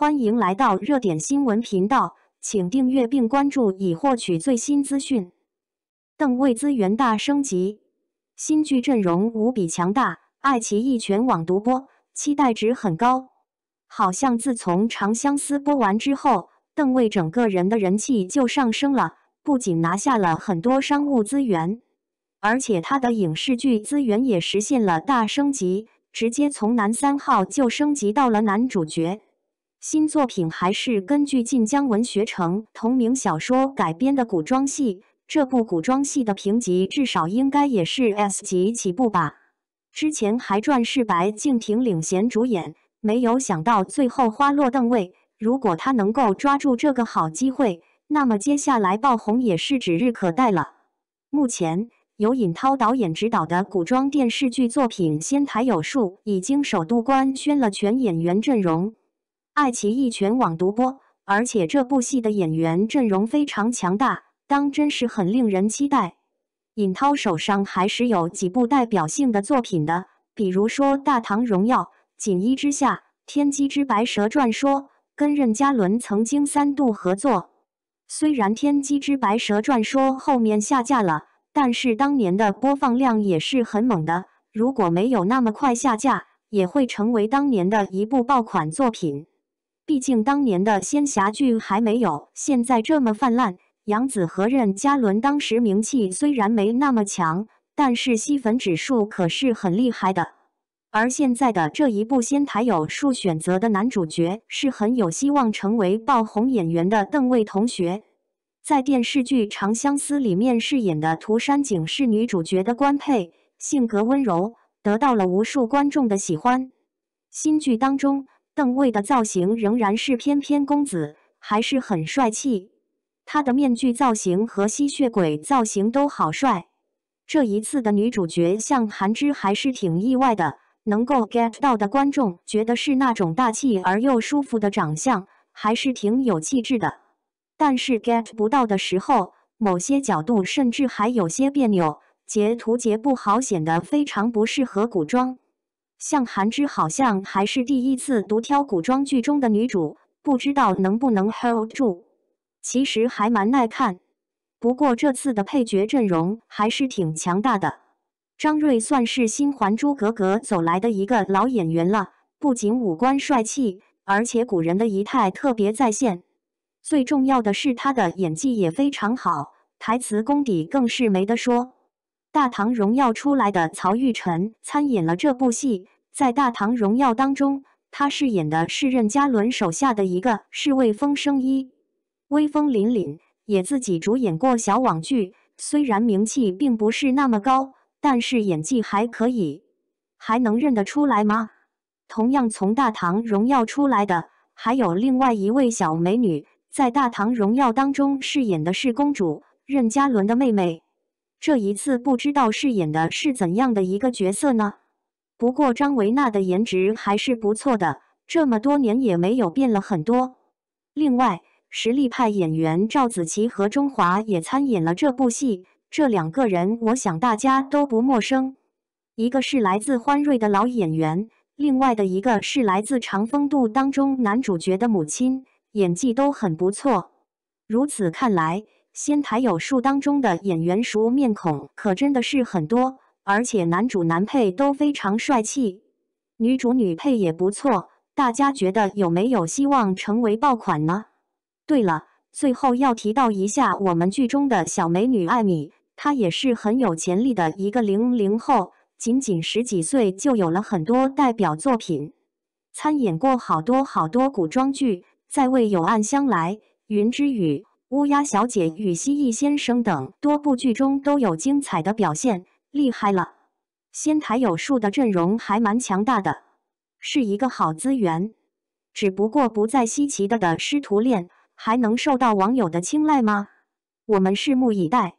欢迎来到热点新闻频道，请订阅并关注以获取最新资讯。邓为资源大升级，新剧阵容无比强大，爱奇艺全网独播，期待值很高。好像自从《长相思》播完之后，邓为整个人的人气就上升了，不仅拿下了很多商务资源，而且他的影视剧资源也实现了大升级，直接从男三号就升级到了男主角。新作品还是根据晋江文学城同名小说改编的古装戏，这部古装戏的评级至少应该也是 S 级起步吧。之前还传是白敬亭领衔主演，没有想到最后花落邓卫。如果他能够抓住这个好机会，那么接下来爆红也是指日可待了。目前由尹涛导演执导的古装电视剧作品《仙台有树》已经首度官宣了全演员阵容。爱奇艺全网独播，而且这部戏的演员阵容非常强大，当真是很令人期待。尹涛手上还是有几部代表性的作品的，比如说《大唐荣耀》《锦衣之下》《天机之白蛇传说》，跟任嘉伦曾经三度合作。虽然《天机之白蛇传说》后面下架了，但是当年的播放量也是很猛的。如果没有那么快下架，也会成为当年的一部爆款作品。毕竟当年的仙侠剧还没有现在这么泛滥，杨紫和任嘉伦当时名气虽然没那么强，但是吸粉指数可是很厉害的。而现在的这一部《仙台有树》选择的男主角是很有希望成为爆红演员的邓为同学，在电视剧《长相思》里面饰演的涂山璟是女主角的官配，性格温柔，得到了无数观众的喜欢。新剧当中。邓卫的造型仍然是翩翩公子，还是很帅气。他的面具造型和吸血鬼造型都好帅。这一次的女主角向韩芝还是挺意外的，能够 get 到的观众觉得是那种大气而又舒服的长相，还是挺有气质的。但是 get 不到的时候，某些角度甚至还有些别扭，截图截不好，显得非常不适合古装。像韩芝好像还是第一次独挑古装剧中的女主，不知道能不能 hold 住。其实还蛮耐看，不过这次的配角阵容还是挺强大的。张睿算是新《还珠格格》走来的一个老演员了，不仅五官帅气，而且古人的仪态特别在线。最重要的是他的演技也非常好，台词功底更是没得说。《大唐荣耀》出来的曹玉辰参演了这部戏，在《大唐荣耀》当中，他饰演的是任嘉伦手下的一个侍卫风声一，威风凛凛，也自己主演过小网剧，虽然名气并不是那么高，但是演技还可以，还能认得出来吗？同样从《大唐荣耀》出来的，还有另外一位小美女，在《大唐荣耀》当中饰演的是公主任嘉伦的妹妹。这一次不知道饰演的是怎样的一个角色呢？不过张维娜的颜值还是不错的，这么多年也没有变了很多。另外，实力派演员赵子琪和钟华也参演了这部戏，这两个人我想大家都不陌生。一个是来自欢瑞的老演员，另外的一个是来自《长风渡》当中男主角的母亲，演技都很不错。如此看来。仙台有树当中的演员熟面孔可真的是很多，而且男主男配都非常帅气，女主女配也不错。大家觉得有没有希望成为爆款呢？对了，最后要提到一下我们剧中的小美女艾米，她也是很有潜力的一个零零后，仅仅十几岁就有了很多代表作品，参演过好多好多古装剧，在《为有暗香来》《云之羽》。乌鸦小姐与蜥蜴先生等多部剧中都有精彩的表现，厉害了！仙台有树的阵容还蛮强大的，是一个好资源。只不过不再稀奇的的师徒恋，还能受到网友的青睐吗？我们拭目以待。